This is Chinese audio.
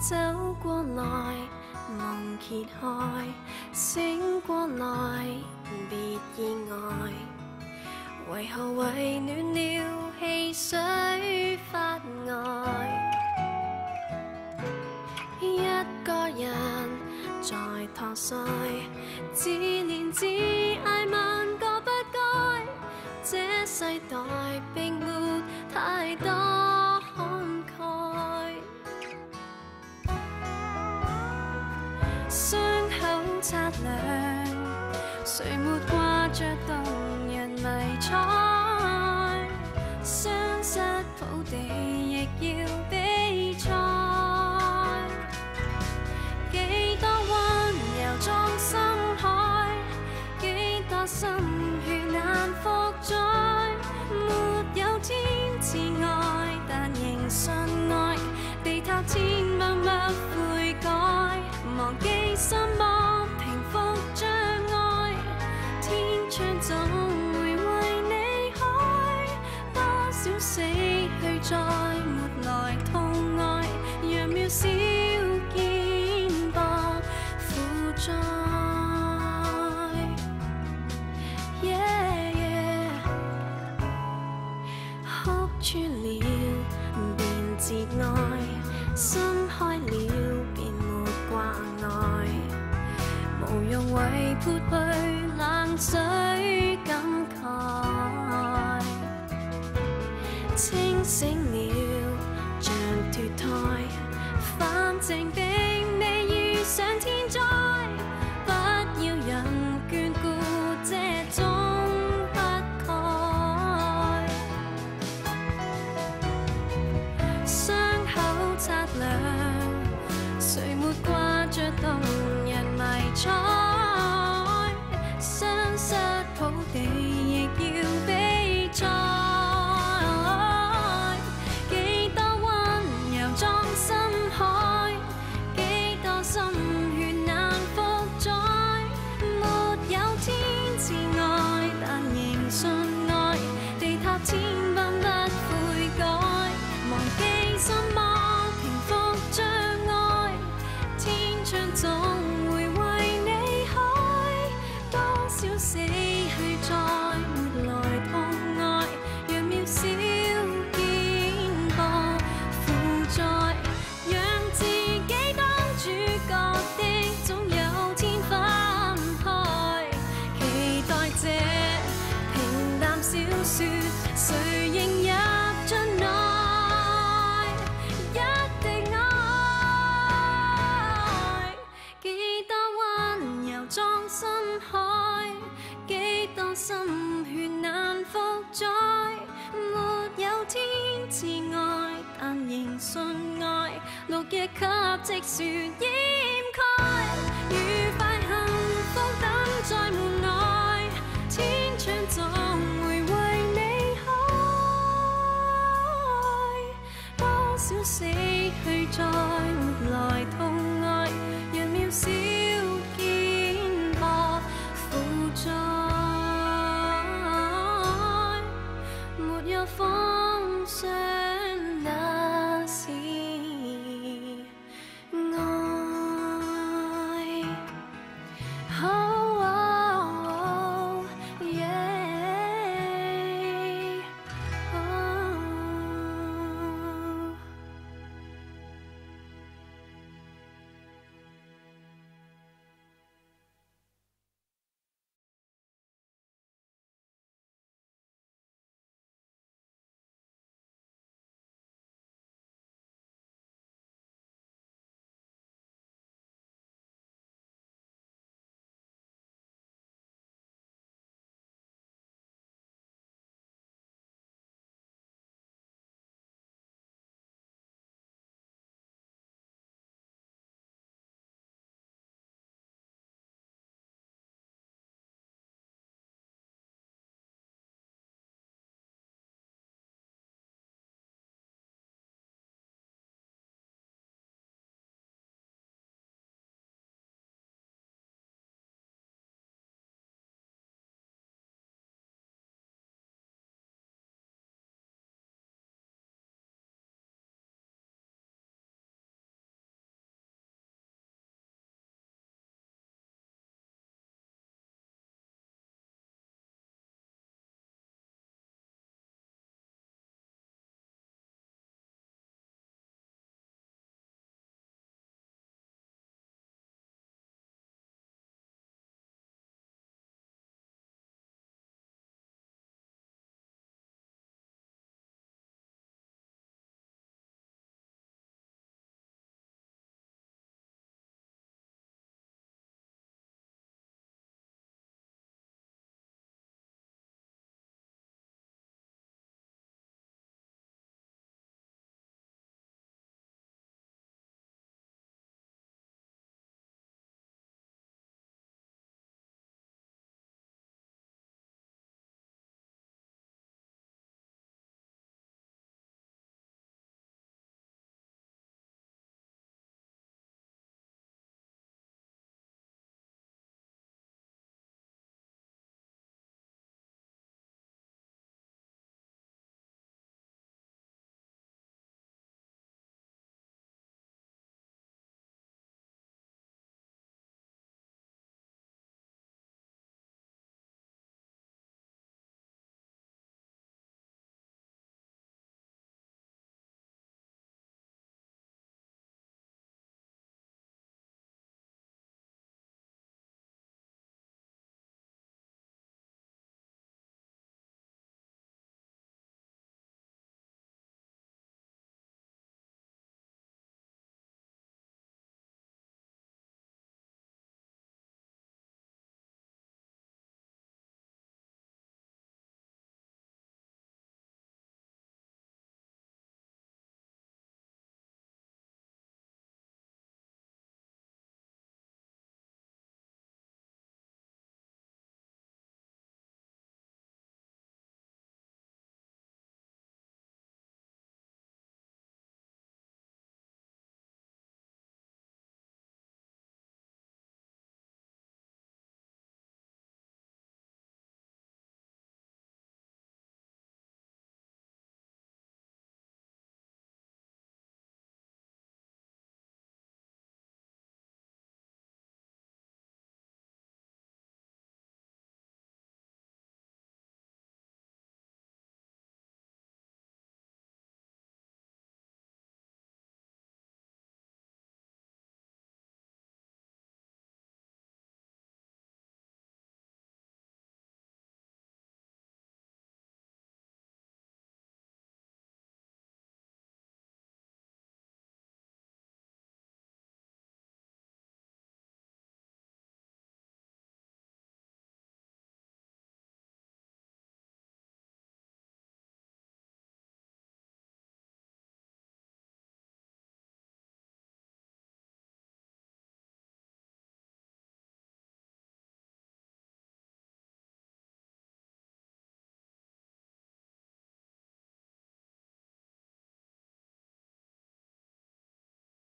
走过来，梦揭开，醒过来，别意外。为何为暖了汽水发呆？一个人在托腮，自怜自艾，问个不该，这世代并没太多。伤口擦亮，谁没挂着动人迷彩？相失土地，亦要。死去再没来痛爱，让渺小肩膊负在。Yeah yeah，哭穿了便节哀，心开了便没挂碍，无用为泼去冷水。清醒了，像脱胎，反正并未遇上天灾，不要人眷顾，这种不慨。伤口擦亮，谁没挂着动人迷彩？Somebody. 心血难复载，没有天赐爱，但仍信爱。落叶给积雪掩盖，愉快幸福等在门外，天窗总会为你开。多少死去在。